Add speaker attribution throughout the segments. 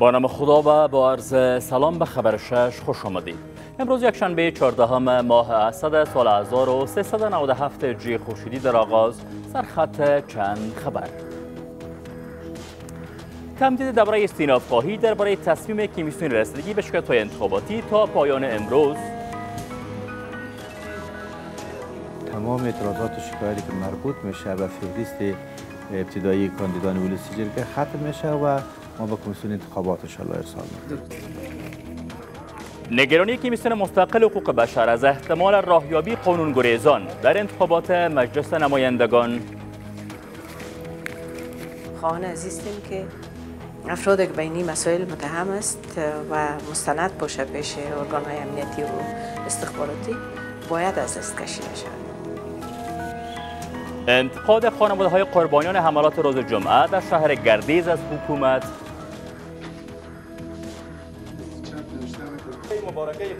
Speaker 1: با نام خدا و با عرض سلام به خبر شش خوش آمدید. امروز یک شنبه 14 ماه اسد سال 1397 جی خورشیدی در آغاز سرخط چند خبر. درباره استیناف خواهی درباره تصمیم کمیسیون رسیدگی به شکایت های انتخاباتی تا پایان امروز.
Speaker 2: تمام اعتراضات و شکایتی که مربوط میشه به فهرست ابتدایی کاندیدان ولسی جرگه ختم میشه و ما به کمیسیون انتخابات انشاءالله ارسال می‌کنیم.
Speaker 1: نگرانی کمیسیون مستقل حقوق بشر از احتمال راهیابی قانونگریزان در انتخابات مجلس نمایندگان.
Speaker 3: خواهان عزیزیم که افراد که بینی مسائل متهم است و مستند باشه پیش ارگان های امنیتی و استخباراتی باید از دست کشیده شود.
Speaker 1: انتقاد خانواده های قربانیان حملات روز جمعه در شهر گردیز از حکومت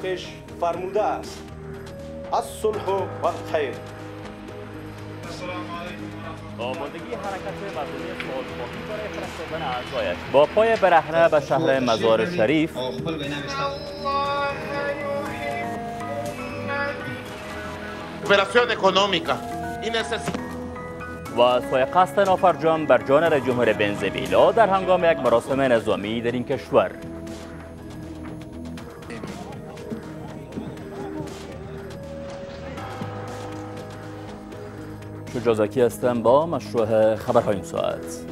Speaker 4: پیش فرموده است. الصلح و الخیر.
Speaker 1: آمادگی حرکت مردمی سوالخواهی برای فرستادن اعضایش. با پای برهنه به شهر مزار شریف. و سوی قصد نافرجام بر جان رئیس جمهور ونزوئلا در هنگام یک مراسم نظامی در این کشور. شجازاکی هستم با مشروع خبرهای این ساعت.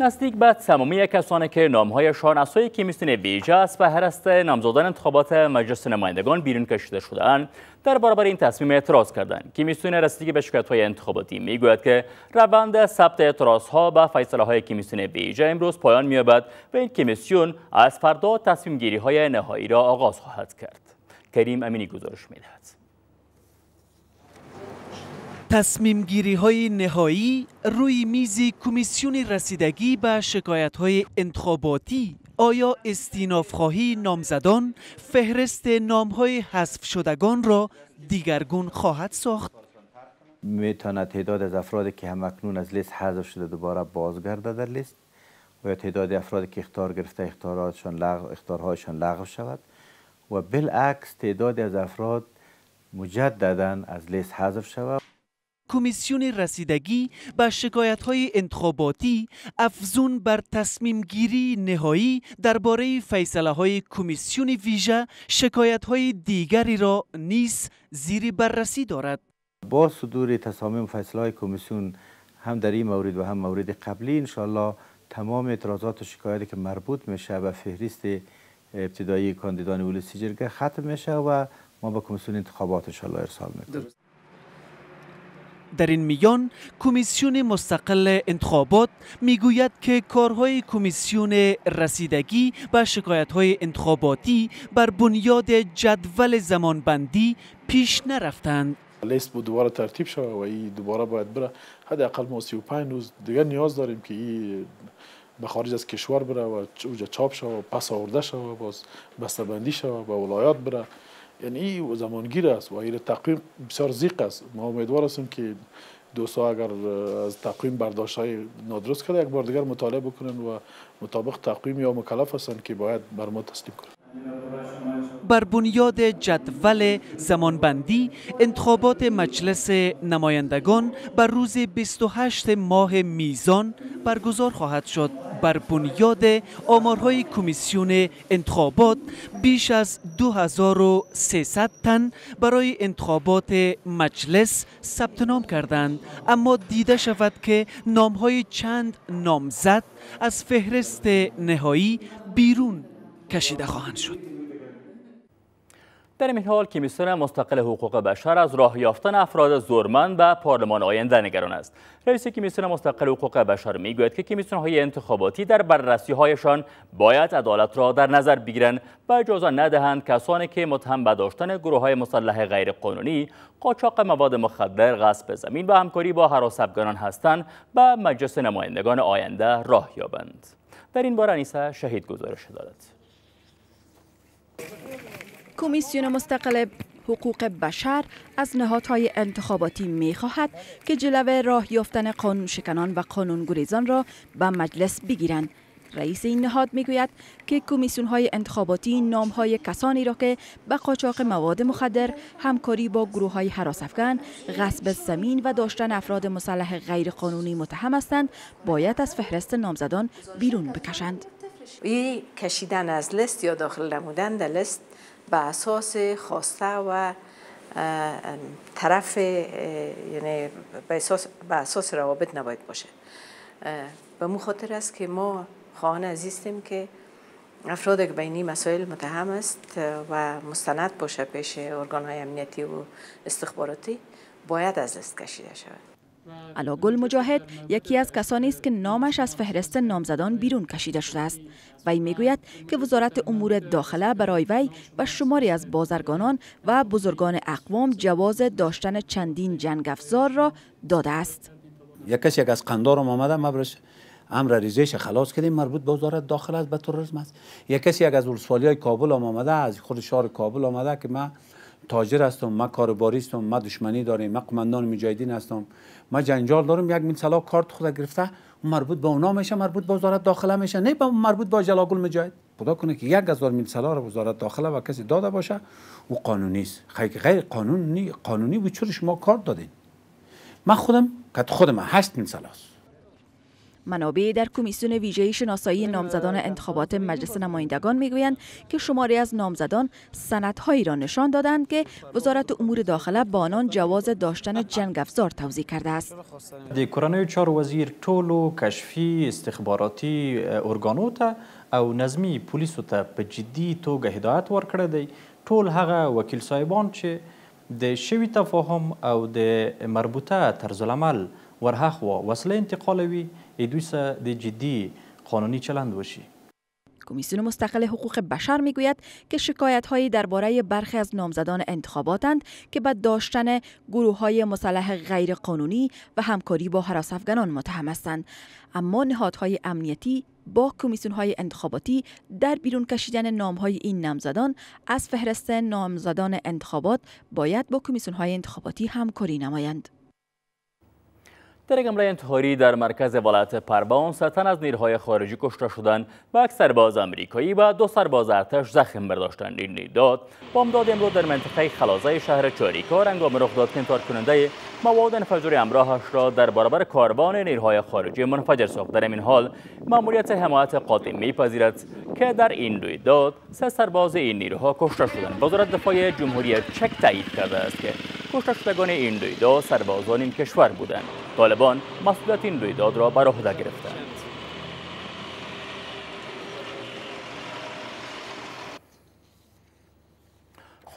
Speaker 1: نزدیک به تمامی کسانی که نامهایشان از سوی کمیسیون ویژه از فهرست نامزدان انتخابات مجلس نمایندگان بیرون کشیده شدهاند. در برابر این تصمیم اعتراض کردند کمیسیون رسیدگی به شکایت‌های انتخاباتی. می‌گوید که روند ثبت اعتراضها به فیصله‌های کمیسیون ویژه امروز پایان می‌یابد و این کمیسیون از فردا تصمیم گیری‌های نهایی را آغاز خواهد کرد. کریم امینی گزارش می‌دهد.
Speaker 5: تصمیم گیری های نهایی روی میز کمیسیون رسیدگی به شکایت های انتخاباتی آیا استیناف خواهی نامزدان فهرست نام های حذف شدگان را دیگرگون خواهد ساخت؟
Speaker 2: می‌تونه تعداد از افرادی که هم اکنون از لیست حذف شده دوباره بازگرده در لیست و یا تعداد افرادی که اختار گرفته اختاراتشان لغو اختارهایشان لغو شود و بالعکس تعدادی از افراد مجددا از لیست حذف شود.
Speaker 5: کمیسیون رسیدگی به شکایت های انتخاباتی افزون بر تصمیم گیری نهایی درباره فیصله های کمیسیون ویژه شکایت های دیگری را نیز زیر بررسی دارد.
Speaker 2: با صدور تصامیم فیصله های کمیسیون هم در این مورد و هم مورد قبلی انشاءالله تمام اعتراضات و شکایاتی که مربوط میشه به فهرست ابتدایی کاندیدان ولسی جرگه ختم میشه و ما به کمیسیون انتخابات انشاءالله ارسال می‌کنیم.
Speaker 5: در این میان کمیسیون مستقل انتخابات می‌گوید که کارهای کمیسیون رسیدگی به شکایت‌های انتخاباتی بر بنیاد جدول زمانبندی پیش نرفتند.
Speaker 6: لیست بود دوباره ترتیب شود و این دوباره باید بره. حداقل ما 35 روز دیگه نیاز داریم که این به خارج از کشور بره و اونجا چاپ شود پس آورده شود باز بسته‌بندی شود به ولایات بره. یعنی این زمانگیر است و این تقویم بسیار زیق است. ما امیدوار هستیم که دوستا اگر از تقویم برداشت های نادرست کرده یک بار دیگر مطالعه بکنن و مطابق تقویم یا مکلف هستند که باید بر ما تسلیم کنند
Speaker 5: بر بنیاد جدول زمانبندی انتخابات مجلس نمایندگان بر روز 28 ماه میزان برگزار خواهد شد. بر بنیاد آمارهای کمیسیون انتخابات بیش از 2300 تن برای انتخابات مجلس ثبت نام کردند. اما دیده شود که نامهای چند نامزد از فهرست نهایی بیرون کشیده خواهند شد.
Speaker 1: در این حال کمیسیون مستقل حقوق بشر از راه یافتن افراد زورمند به پارلمان آینده نگران است. رئیس کمیسیون مستقل حقوق بشر می‌گوید که کمیسیون های انتخاباتی در بررسی هایشان باید عدالت را در نظر بگیرند و اجازه ندهند کسانی که متهم به داشتن گروه های مسلح غیرقانونی قاچاق مواد مخدر غصب زمین و همکاری با حراس افغانان هستند به مجلس نمایندگان آینده راه یابند. در این باره انیسه شهید گزارش دارد
Speaker 7: کمیسیون مستقل حقوق بشر از نهادهای انتخاباتی می خواهد که جلو راه یافتن قانون شکنان و قانون گریزان را به مجلس بگیرند رئیس این نهاد می‌گوید که کمیسیون های انتخاباتی نام های کسانی را که به قاچاق مواد مخدر، همکاری با گروه های حراس افغان، غصب زمین و داشتن افراد مسلح غیرقانونی متهم هستند باید از فهرست نامزدان بیرون بکشند.
Speaker 3: این کشیدن از لیست یا داخل نمودن در لیست به اساس خواسته و طرف یعنی به اساس, به اساس روابط نباید باشه. به مو خاطر است که ما خواهان عزیزیم که افراد که بینی مسائل متهم است و مستند باشه پیش ارگان های امنیتی و استخباراتی باید از لیست کشیده شود.
Speaker 7: گل مجاهد یکی از کسانی است که نامش از فهرست نامزدان بیرون کشیده شده است. وی می‌گوید که وزارت امور داخله برای وی و شماری از بازرگانان و بزرگان اقوام جواز داشتن چندین جنگ افزار را داده است.
Speaker 8: یک کسی از قندار آمده ما برش امر ریزش خلاص کردیم مربوط به وزارت داخله است به تروریسم است. یک کسی از ولسوالی های کابل آمده از خود شهر کابل آمده که ما تاجر هستم ما کارباری هستم ما دشمنی داریم ما قماندان مجاهدین هستم. ما جنجال دارم یک منسلا کارت خود گرفته مربوط به اونا میشه مربوط به وزارت داخله میشه نه با مربوط به جلاگل مجاهد. خدا کنه که یک هزار منسلا رو وزارت داخله و کسی داده باشه او قانونی است غیر قانونی قانونی و چرا شما کارت دادین. من خودم که خودم هشت منسلاست
Speaker 7: منابع در کمیسیون ویژه شناسایی نامزدان انتخابات مجلس نمایندگان می‌گویند که شماری از نامزدان سندهایی را نشان دادند که وزارت امور داخله با آنان جواز داشتن جنگ افزار توضیح کرده است.
Speaker 9: د کورنۍ چار وزیر ټولو کشفی استخباراتي ارګانو ته او نظمی پولیسو ته په جدي توګه هدایت ورکړی دی. ټول هغه وکیل صاحبان چې د شوي تفاهم او د مربوطه طرز العمل ورهخوا وسله انتقالوي دوی د جدی قانونی چلند باشی
Speaker 7: کمیسیون مستقل حقوق بشر می‌گوید که شکایت هایی درباره برخی از نامزدان انتخاباتند که به داشتن گروه های مسلح غیر قانونی و همکاری با حراس افغانان متهم هستند. اما نهادهای امنیتی با کمیسیون های انتخاباتی در بیرون کشیدن نام های این نامزدان از فهرست نامزدان انتخابات باید با کمیسیون های انتخاباتی همکاری نمایند.
Speaker 1: در حمله انتحاری در مرکز ولایت پروان ستن از نیروهای خارجی کشته شدند و یک سرباز امریکایی و دو سرباز ارتش زخم برداشتند. این نیداد بامداد امروز در منطقه خلازه شهر چاریکار انگام رخ داد. که انتحار کننده مواد انفجاری امراهش را در برابر کاروان نیروهای خارجی منفجر ساخت. در این حال ماموریت حمایت قاطع میپذیرد که در این رویداد سه سرباز این نیروها کشته شدند. وزارت دفاع جمهوری چک تایید کرده است که کشته شدگان این رویداد سربازان این کشور بودند. طالبان مسئولیت این رویداد را بر عهده گرفتند.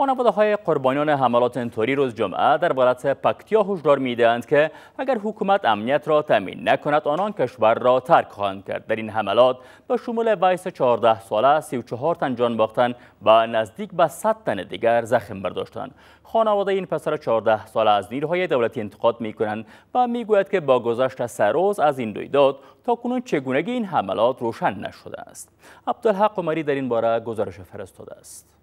Speaker 1: خانواده های قربانیان حملات روز جمعه در ولایت پکتیا هشدار می‌دهند که اگر حکومت امنیت را تامین نکند آنان کشور را ترک خواهند کرد. در این حملات به شمول ویس 14 ساله 34 تن جان باختن و نزدیک به 100 تن دیگر زخم برداشتند. خانواده این پسر 14 ساله از نیروهای دولتی انتقاد می کنند و می‌گوید که با گذشت سه روز از این رویداد تا کنون چگونگی این حملات روشن نشده است. عبدالحق عمری در این باره گزارش فرستاده است.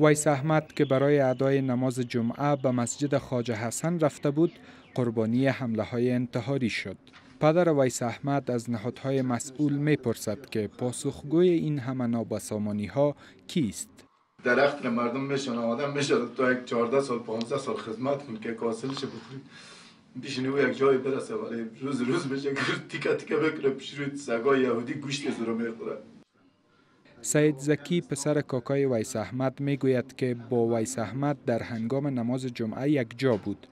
Speaker 10: ویس احمد که برای ادای نماز جمعه به مسجد خواجه حسن رفته بود قربانی حمله های انتحاری شد. پدر ویس احمد از نهادهای مسئول می پرسد که پاسخگوی این همه نابسامانی ها کیست؟
Speaker 11: درخت مردم میشن آدم میشه تا یک 14 سال 15 سال خدمت کن که کاسلش بخورید پیش نو یک جای برسه ولی روز روز بشه تیکه تیکه بکره پیش روی سگای یهودی گوشت رو می‌خوره
Speaker 10: سید زکی پسر کاکای ویس احمد می گوید که با ویس احمد در هنگام نماز جمعه یک جا بود.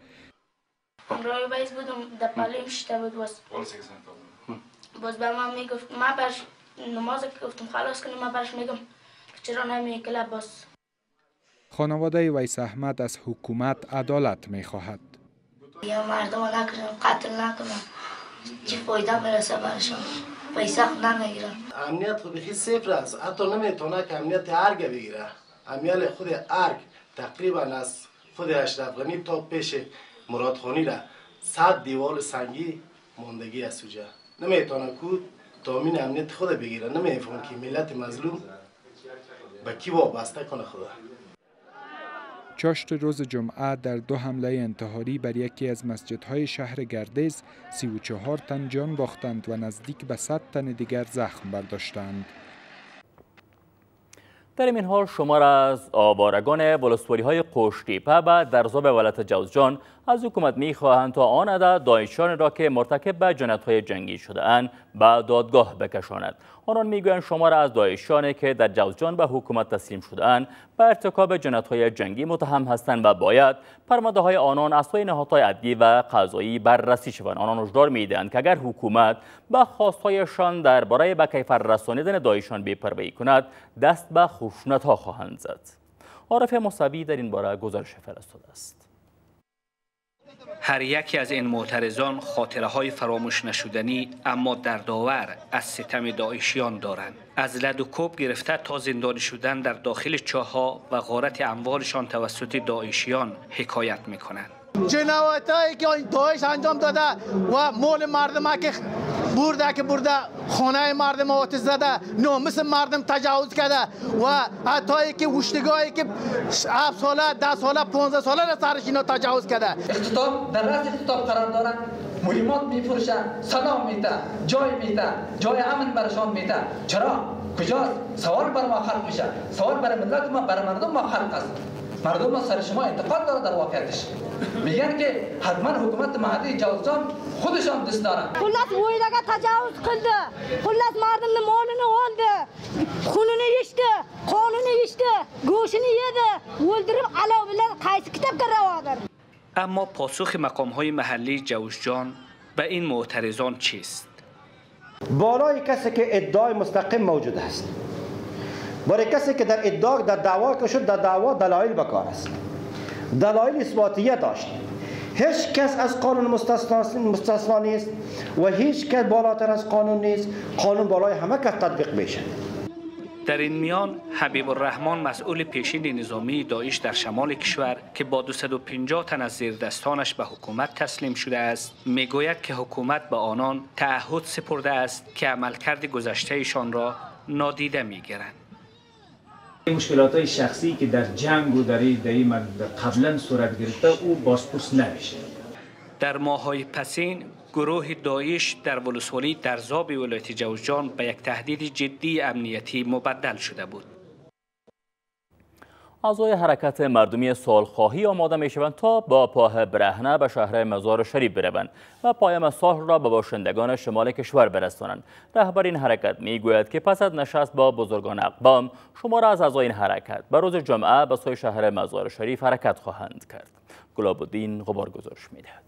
Speaker 12: همراه ویس بودم در پاله شده بود باز باز به من می‌گفت ما برش نماز گفتم خلاص کنیم ما برش میگم چرا نمی کلب باز
Speaker 10: خانواده ویس احمد از حکومت عدالت می خواهد.
Speaker 12: یا مردم نکنم قتل نکنم چی فایده برسه برشان پیسه نمی‌گیرن
Speaker 13: امنیت خود بخی صفر است. حتی نمی‌تونه که امنیت ارگ بگیره. امیال خود ارگ تقریبا از خود اشرف غنی تا پیش مراد خانی را صد دیوال سنگی ماندگی از سوجه نمی‌تونه که تامین امنیت خود بگیره. نمیفهم که ملت مظلوم به کی وابسته کنه خدا.
Speaker 10: چاشت روز جمعه در دو حمله انتحاری بر یکی از مسجدهای شهر گردیز 34 تن جان باختند و نزدیک به 100 تن دیگر زخم برداشتند.
Speaker 1: در این حال شمار از آوارگان ولسوالی های قشتیپه و درزاب ولایت جوزجان از حکومت می خواهند تا آن عدد دایشان را که مرتکب به جنایت های جنگی شده اند به دادگاه بکشاند. آنان می‌گویند شمار از دایشانی که در جوزجان به حکومت تسلیم شده اند به ارتکاب جنایت های جنگی متهم هستند و باید پرمده های آنان از سوی نهادهای عدلی و قضایی بررسی شوند. آنان هشدار می‌دهند که اگر حکومت به خواستهایشان درباره به کیفر رسانیدن دایشان بیپروایی کند دست به خشونت ها خواهند زد. عارف مصوی در این باره گزارش فرستاده است.
Speaker 14: هر یکی از این معترضان خاطره های فراموش نشدنی اما دردآور از ستم داعشیان دارند. از لد و کوب گرفته تا زندانی شدن در داخل چاها و غارت اموالشان توسط داعشیان حکایت می‌کنند.
Speaker 13: جنایت هایی که داعش انجام داده و مول مردم که برده که برده خانه مردم آتش زده ناموس مردم تجاوز کرده و حتی که وشتگاهی که 7 ساله 10 ساله 15 ساله را سرش اینا تجاوز کرده.
Speaker 15: اختتام در رأس اختتام قرار دارن مهمات میفروشن سلام میته جای میته جای امن برشان میته چرا؟ کجاست؟ سوال بر ما خلق میشه. سوال برای ملت ما برای مردم ما خلق است. مردم ما سر شما انتقاد داره در واقعیتش. میگن که حتما حکومت محلی جوزجان خودشان دست دارن.
Speaker 16: خلاص ویدگه تجاوز قلده خلاص مردم مالını oldu خونunu yişti قانون yişti گوشنی yedi öldürüp alaviler qaysi kitapga ravodir
Speaker 14: اما پاسخ مقام های محلی جوزجان به این معترضان چیست؟
Speaker 17: بالای کسی که ادعای مستقیم موجود است. برای کسی که در ادعا در دعوا که شد در دعوا دلایل بکار است. دلایل اثباتیه داشت. هیچ کس از قانون مستثنا نیست و هیچ کس بالاتر از قانون نیست. قانون بالای همه کس تطبیق میشه.
Speaker 14: در این میان حبیب الرحمن مسئول پیشین نظامی داعش در شمال کشور که با 250 تن از زیر دستانش به حکومت تسلیم شده است می‌گوید که حکومت به آنان تعهد سپرده است که عملکرد گذشتهشان را نادیده می‌گیرند.
Speaker 18: مشکلات های شخصی که در جنگ و در این قبلا صورت گرفته او بازپرس نمیشه.
Speaker 14: در ماهای پسین گروه داعش در ولسوالی در زاب ولایت جوزجان به یک تهدید جدی امنیتی مبدل شده بود.
Speaker 1: اعضای حرکت مردمی سالخواهی آماده می شوند تا با پاه برهنه به شهر مزار شریف بروند و پایم سال را به باشندگان شمال کشور برسانند رهبر این حرکت می گوید که پس از نشست با بزرگان اقوام شمار از اعضای این حرکت به روز جمعه به سوی شهر مزار شریف حرکت خواهند کرد گلاب الدین غبار گزارش می دهد.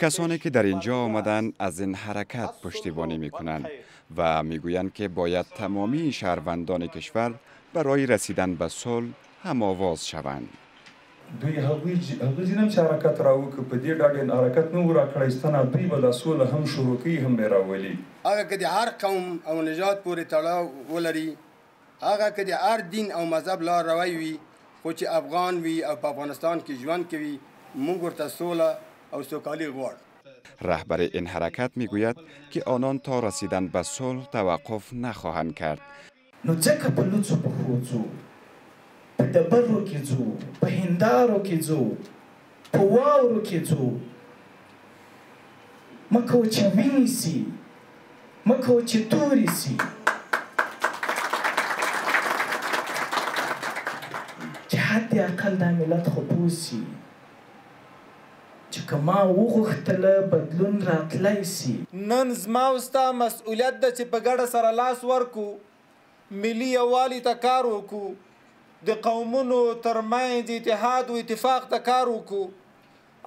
Speaker 19: کسانی که در اینجا آمدن از این حرکت پشتیبانی می کنند و می‌گویند که باید تمامی شهروندان کشور برای رسیدن به صلح هم آواز شوند.
Speaker 20: دوی هغوی هغوی نم چې حرکت راوکړ په دې ډاډه حرکت نه ورا کړی ستنه دوی به د سوله هم شروع کوي هم به راولي.
Speaker 21: هغه که د هر قوم او نژاد پورې تړاو ولري هغه که د هر دین او مذهب لار روی وي خو چې افغان وي او په افغانستان کې ژوند کوي موږ ورته سوله او سوکالی غواړو.
Speaker 19: رهبر این حرکت میگوید که آنان تا رسیدن به صلح توقف نخواهند کرد
Speaker 20: نو ځکه په لوڅو پښو ځو په ډبرو کې ځو په هندارو کې ځو په واورو کې ځو مکو چې ویني سي مکو چې توري سي چې حد اقل دا ملت خو پوسي چې کما وغوښتله بدلون راتلی سي
Speaker 22: نن زما او ستا مسؤلیت ده چې په ګډه سره لاس ورکو ملي یووالي ته کار وکړو د قومونو ترمنځ اتحاد او اتفاق ته کار وکړو.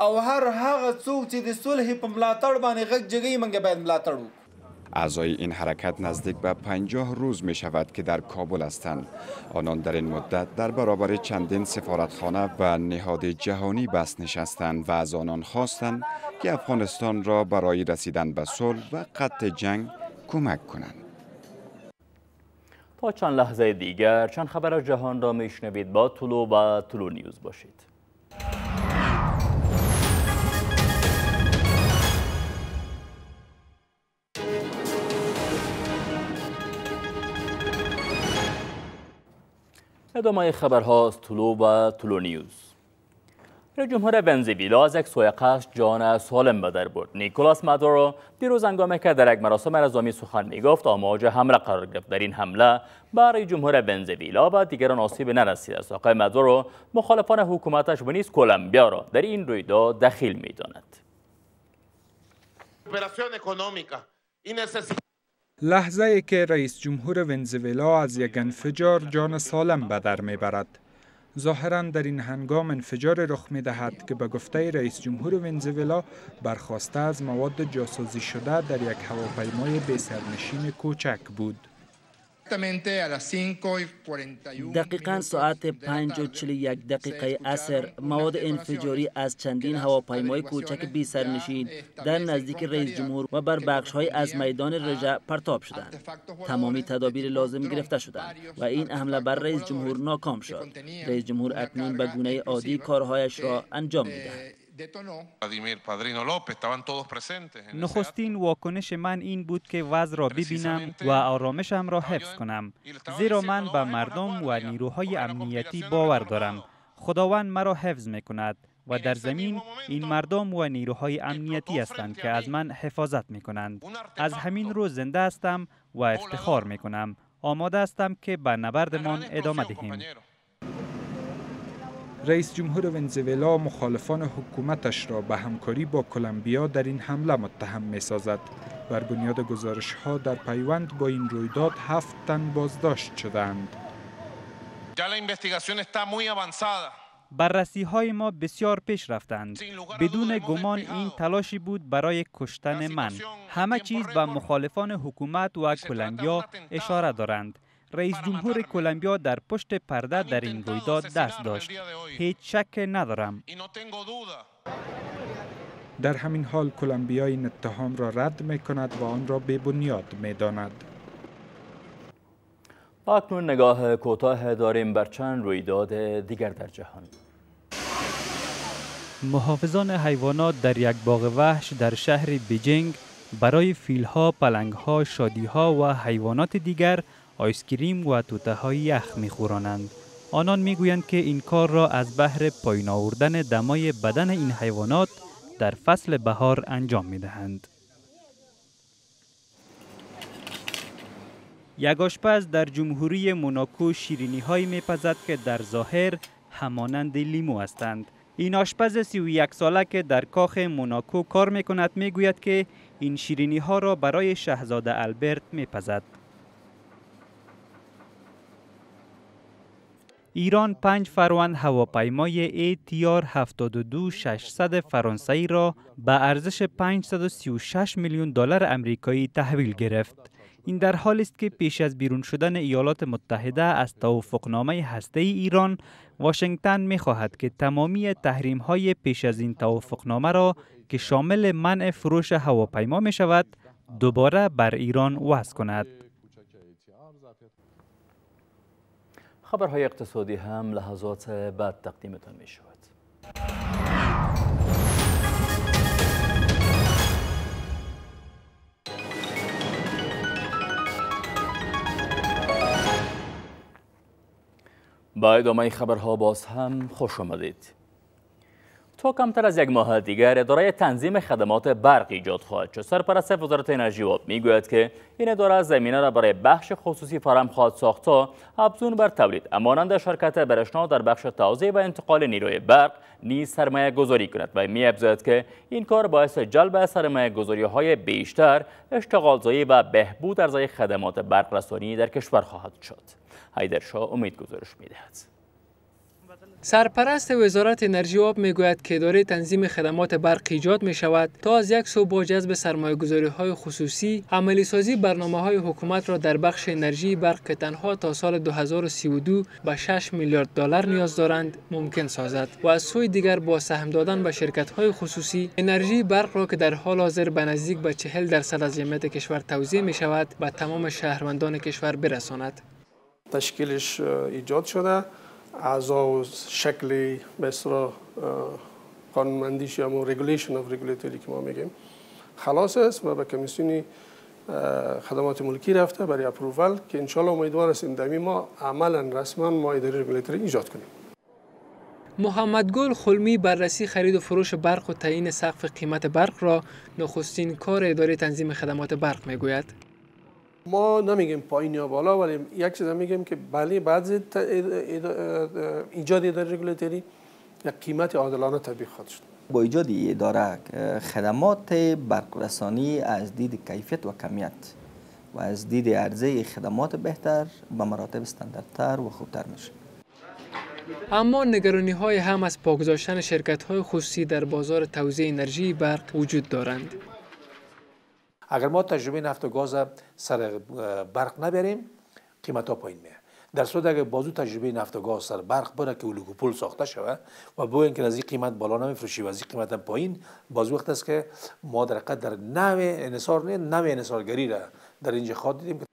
Speaker 22: او هر هغه څوک چې د صلح په ملاتړ باندې غږ جګی منګه باید ملاتړ
Speaker 19: اعضای این حرکت نزدیک به پنجاه روز می شود که در کابل هستند. آنان در این مدت در برابر چندین سفارتخانه و نهاد جهانی بس نشستند و از آنان خواستند که افغانستان را برای رسیدن به صلح و قطع جنگ کمک کنند.
Speaker 1: تا چند لحظه دیگر چند خبر جهان را میشنوید با طلو و طلو نیوز باشید. ادامه خبرها از طلو و طلو نیوز. رئیس جمهور ونزویلا از یک سوی قصد جان سالم به در برد. نیکولاس مادورو دیروز هنگامی که در یک مراسم رزامی سخن می‌گفت آماج حمله قرار گرفت. در این حمله برای جمهور ونزویلا و دیگران آسیب نرسیده است آقای مادورو مخالفان حکومتش و نیز کلمبیا را در این رویداد دخیل می‌داند.
Speaker 10: لحظه ای که رئیس جمهور ونزویلا از یک انفجار جان سالم به در می‌برد. ظاهرا در این هنگام انفجار رخ می دهد که به گفته رئیس جمهور ونزوئلا برخواسته از مواد جاسوزی شده در یک هواپیمای بی سرنشین کوچک بود.
Speaker 23: دقیقا ساعت 5 و 41 دقیقه اثر مواد انفجاری از چندین هواپیمای کوچک بی سرنشین در نزدیک رئیس جمهور و بر بخش های از میدان رجع پرتاب شدند تمامی تدابیر لازم گرفته شدند و این حمله بر رئیس جمهور ناکام شد رئیس جمهور اکنون به گونه عادی کارهایش را انجام می‌دهد
Speaker 24: نخستین واکنش من این بود که وضع را ببینم و آرامشم را حفظ کنم. زیرا من به مردم و نیروهای امنیتی باور دارم. خداوند مرا حفظ می کند و در زمین این مردم و نیروهای امنیتی هستند که از من حفاظت می کنند از همین رو زنده هستم و افتخار می کنم آماده هستم که به نبردمان ادامه دهیم.
Speaker 10: رئیس جمهور ونزوئلا مخالفان حکومتش را به همکاری با کلمبیا در این حمله متهم می سازد. بر بنیاد گزارش ها در پیوند با این رویداد هفت تن بازداشت شدند.
Speaker 24: بررسی های ما بسیار پیش رفتند. بدون گمان این تلاشی بود برای کشتن من. همه چیز به مخالفان حکومت و کلمبیا اشاره دارند. رئیس جمهور کلمبیا در پشت پرده در این رویداد دست داشت. هیچ شک ندارم.
Speaker 10: در همین حال کلمبیا این اتهام را رد می کند و آن را به بنیاد می داند
Speaker 1: اکنون نگاه کوتاه داریم بر چند رویداد دیگر در جهان.
Speaker 24: محافظان حیوانات در یک باغ وحش در شهر بیجینگ برای فیلها، پلنگها، شادیها و حیوانات دیگر آیسکریم و توته های یخ میخورانند. آنان می‌گویند که این کار را از بهر پایین آوردن دمای بدن این حیوانات در فصل بهار انجام می دهند. یک آشپز در جمهوری موناکو شیرینی های میپزد که در ظاهر همانند لیمو هستند. این آشپز 31 ساله که در کاخ موناکو کار می کند می گوید که این شیرینی ها را برای شهزاده البرت میپزد. ایران پنج فروند هواپیمای ATR 72 600 فرانسوی را به ارزش 536 میلیون دلار امریکایی تحویل گرفت. این در حالی است که پیش از بیرون شدن ایالات متحده از توافقنامه هسته ای ایران واشنگتن می خواهد که تمامی تحریم های پیش از این توافقنامه را که شامل منع فروش هواپیما می شود دوباره بر ایران وضع کند.
Speaker 1: خبرهای اقتصادی هم لحظات بعد تقدیمتان می شود. با ادامه خبرها باز هم خوش آمدید. تا کمتر از یک ماه دیگر اداره تنظیم خدمات برق ایجاد خواهد شد. سرپرست وزارت انرژی و می‌گوید که این اداره زمینه را برای بخش خصوصی فراهم خواهد ساخت تا افزون بر تولید. امانند شرکت برشنا در بخش توزیع و انتقال نیروی برق نیز سرمایه گذاری کند و می که این کار باعث جلب سرمایه گذاری های بیشتر اشتغالزایی و بهبود ارزای خدمات برق رسانی در کشور خواهد شد. حیدر شاه امید گزارش می‌دهد.
Speaker 25: سرپرست وزارت انرژی آب می‌گوید که اداره تنظیم خدمات برق ایجاد می شود تا از یک سو با جذب سرمایه گذاری های خصوصی عملی سازی برنامه های حکومت را در بخش انرژی برق که تنها تا سال 2032 به 6 میلیارد دلار نیاز دارند ممکن سازد و از سوی دیگر با سهم دادن به شرکت های خصوصی انرژی برق را که در حال حاضر به نزدیک به 40 درصد از جمعیت کشور توزیع می شود به تمام شهروندان کشور برساند.
Speaker 26: تشکیلش ایجاد شده. اعضا و شکل به قانونمندیش یا regulation of regulatory که ما میگیم. خلاص است و به کمیسیونی خدمات ملکی رفته برای approval که انشالله امیدوار هستیم در ما عملا رسما ما اداره رگولیتوری ایجاد کنیم.
Speaker 25: محمد گل خلمی بررسی خرید و فروش برق و تعیین سقف قیمت برق را نخستین کار اداره تنظیم خدمات برق می‌گوید.
Speaker 26: ما نمیگیم پایین یا بالا ولی یک چیز میگیم که بله بعد ایجاد اداره رگولیتوری یک قیمت عادلانه تطبیق خواهد شد
Speaker 27: با ایجاد اداره خدمات برقرسانی از دید کیفیت و کمیت و از دید عرضه خدمات بهتر به مراتب استانداردتر و خوبتر میشه
Speaker 25: اما نگرانی های هم از پاگذاشتن شرکت های خصوصی در بازار توزیع انرژی برق وجود دارند.
Speaker 28: اگر ما تجربه نفت و گاز سر برق نبریم قیمت ها پایین میه در صورت اگر بازو تجربه نفت و گاز سر برق بره که اولیگوپول ساخته شود و با اینکه از این قیمت بالا نمیفروشی و از این قیمت پایین باز وقت است که ما در در نوع انصار نه نوع انصارگری را در اینجا خواد دیدیم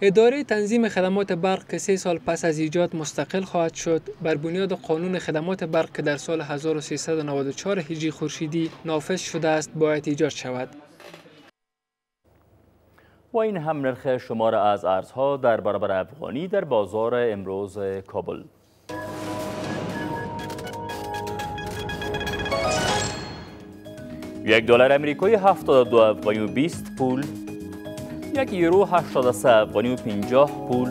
Speaker 25: اداره تنظیم خدمات برق که سه سال پس از ایجاد مستقل خواهد شد بر بنیاد قانون خدمات برق که در سال 1394 هجری خورشیدی نافذ شده است باید ایجاد شود.
Speaker 1: و این هم نرخ شمار از ارزها در برابر افغانی در بازار امروز کابل. یک دلار امریکایی 72 افغانی و 20 پول. یک یورو 83 افغانی و 50 پول.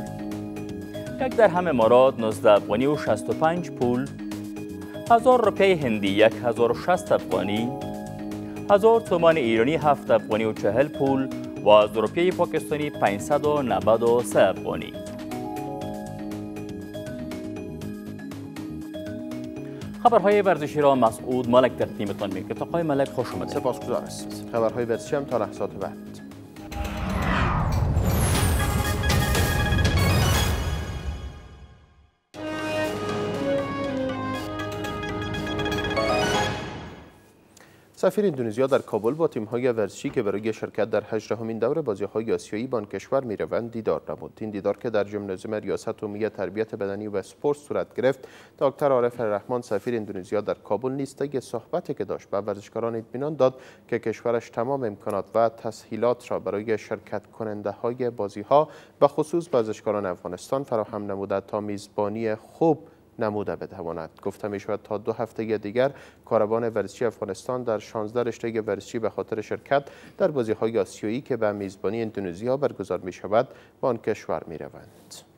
Speaker 1: یک درهم امارات 19 افغانی و 65 پول. هزار روپیه هندی 1060 افغانی. هزار تومان ایرانی 7 افغانی و 40 پول. و از روپیه پاکستانی 593 افغانی خبرهای ورزشی را مسعود ملک تقدیمتان می‌کرد آقای ملک خوش آمدید
Speaker 29: سپاسگزار خبرهای ورزشی هم تا لحظات بعد. سفیر اندونزیا در کابل با تیم‌های ورزشی که برای شرکت در 18 دور بازی‌های آسیایی بان کشور می‌روند دیدار نمود این دیدار که در ژیمنازیوم ریاست عمومی تربیت بدنی و سپورت صورت گرفت دکتر عارف الرحمن سفیر اندونزیا در کابل نیز طی صحبتی که داشت به ورزشکاران اطمینان داد که کشورش تمام امکانات و تسهیلات را برای شرکت کننده های بازی ها به خصوص ورزشکاران افغانستان فراهم نموده تا میزبانی خوب نموده بتواند گفته می شود تا دو هفته دیگر کاروان ورزشی افغانستان در 16 رشته ورزشی به خاطر شرکت در بازی های آسیایی که به میزبانی اندونزیا برگزار می شود به آن کشور می روند.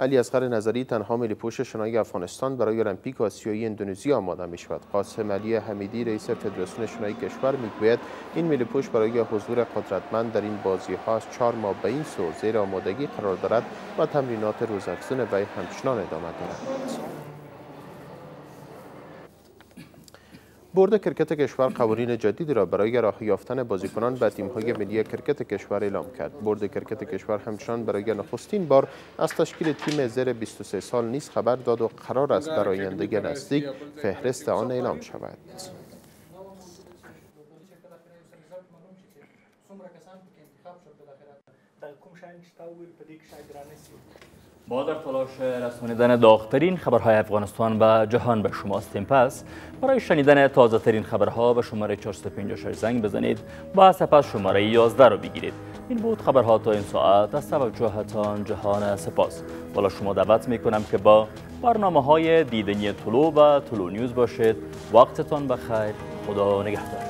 Speaker 29: علی اصغر نظری تنها ملی پوش شنای افغانستان برای المپیک آسیایی اندونزیا آماده می شود. قاسم علی حمیدی رئیس فدراسیون شنای کشور می‌گوید این ملی پوش برای حضور قدرتمند در این بازی ها از چهار ماه به این سو زیر آمادگی قرار دارد و تمرینات روزافزون وی همچنان ادامه دارد. بورد کرکت کشور قوانین جدیدی را برای راه یافتن بازیکنان به تیم‌های ملی کرکت کشور اعلام کرد. بورد کرکت کشور همچنان برای نخستین بار از تشکیل تیم زیر 23 سال نیز خبر داد و قرار است در آینده نزدیک فهرست آن اعلام شود.
Speaker 1: ما در تلاش رسانیدن داغترین خبرهای افغانستان و جهان به شما هستیم. پس برای شنیدن تازه ترین خبرها به شماره 456 زنگ بزنید و سپس شماره 11 رو بگیرید. این بود خبرها تا این ساعت. از توجهتان جهان سپاس. بالا شما دعوت می کنم که با برنامه های دیدنی طلو و طلو نیوز باشید. وقتتان بخیر. خدا نگهدار.